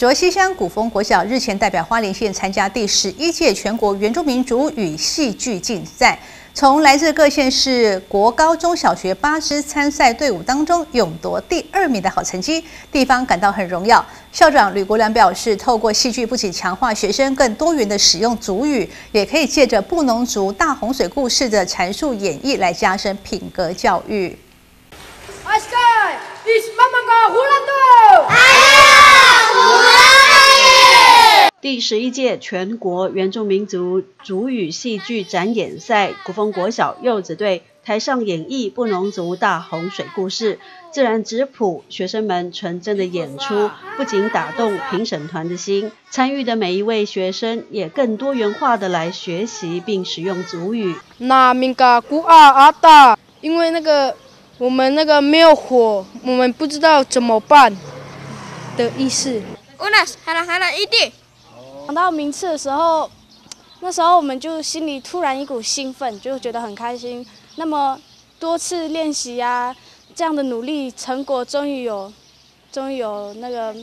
卓溪乡古风国小日前代表花莲县参加第十一届全国原住民族与戏剧竞赛，从来自各县市国高中小学八支参赛队伍当中勇夺第二名的好成绩，地方感到很荣耀。校长吕国良表示，透过戏剧不仅强化学生更多元的使用族语，也可以借着布农族大洪水故事的阐述演绎来加深品格教育。第十一届全国原住民族族语戏剧展演赛，古风国小幼子队台上演绎布农族大洪水故事，自然质朴，学生们纯真的演出不仅打动评审团的心，参与的每一位学生也更多元化的来学习并使用族语。那明嘎古阿阿达，因为那个我们那个没有火，我们不知道怎么办的意思。乌纳，哈啦哈啦，一定。拿到名次的时候，那时候我们就心里突然一股兴奋，就觉得很开心。那么多次练习啊，这样的努力成果终于有，终于有那个，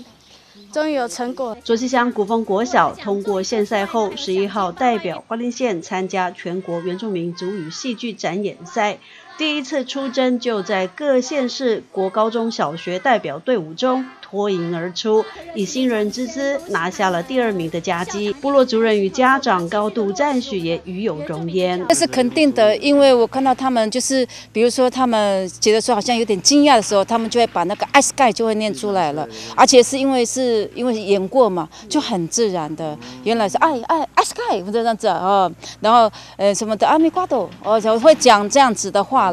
终于有成果。卓溪乡古风国小通过县赛后，十一号代表花莲县参加全国原住民族语戏剧展演赛。第一次出征就在各县市国高中小学代表队伍中脱颖而出，以新人之姿拿下了第二名的佳绩。部落族人与家长高度赞许，也与有荣焉。这是肯定的，因为我看到他们就是，比如说他们觉得说好像有点惊讶的时候，他们就会把那个 ice guy 就会念出来了，而且是因为是因为演过嘛，就很自然的。原来是哎哎 ice guy 这样子啊，然后呃什么的阿米瓜多，哦就会讲这样子的话。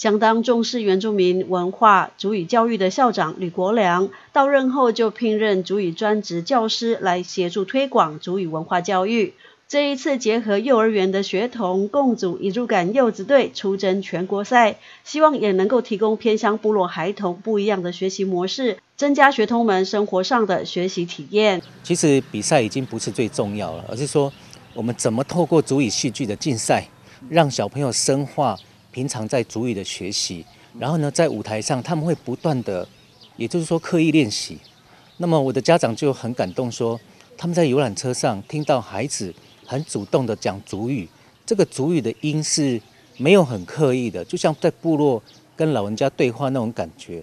相当重视原住民文化、主语教育的校长吕国良，到任后就聘任主语专职教师来协助推广主语文化教育。这一次结合幼儿园的学童共组移入感幼子队出征全国赛，希望也能够提供偏乡部落孩童不一样的学习模式，增加学童们生活上的学习体验。其实比赛已经不是最重要了，而是说我们怎么透过主语戏剧的竞赛，让小朋友深化。平常在主语的学习，然后呢，在舞台上他们会不断的，也就是说刻意练习。那么我的家长就很感动，说他们在游览车上听到孩子很主动的讲主语，这个主语的音是没有很刻意的，就像在部落跟老人家对话那种感觉。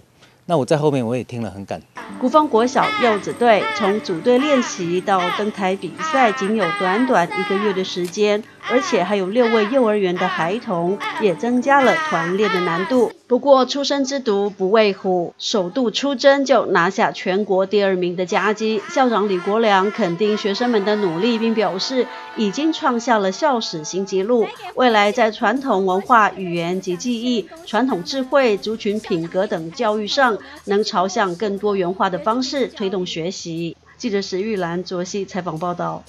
那我在后面我也听了很感。古风国小幼子队从组队练习到登台比赛，仅有短短一个月的时间，而且还有六位幼儿园的孩童，也增加了团练的难度。不过出生之犊不畏虎，首度出征就拿下全国第二名的佳绩。校长李国良肯定学生们的努力，并表示已经创下了校史新纪录。未来在传统文化、语言及技艺、传统智慧、族群品格等教育上，能朝向更多元化的方式推动学习。记者史玉兰卓西采访报道。